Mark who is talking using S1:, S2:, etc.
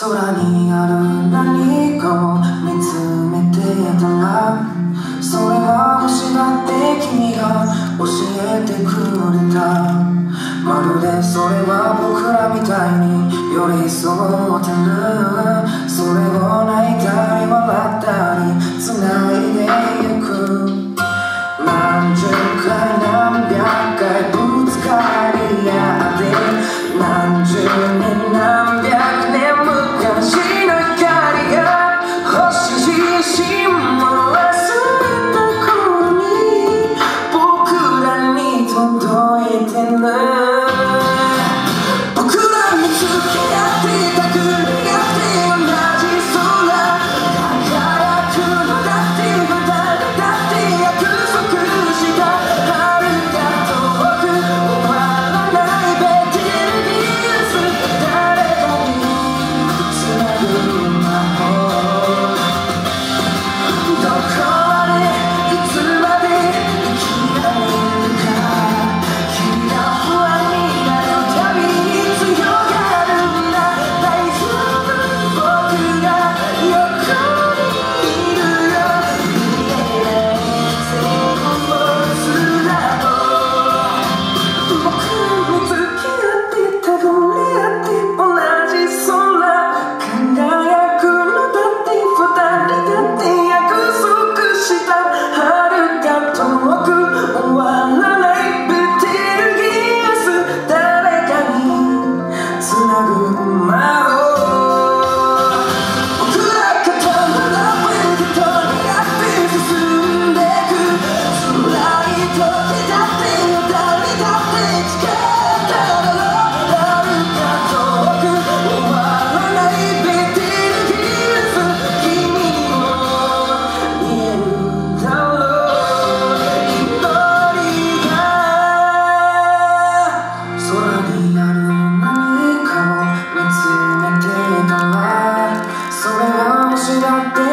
S1: 空にある何かを見つめてたらそれは星だって君が教えてくれた。まるでそれは僕らみたいに寄り添ってる。my I don't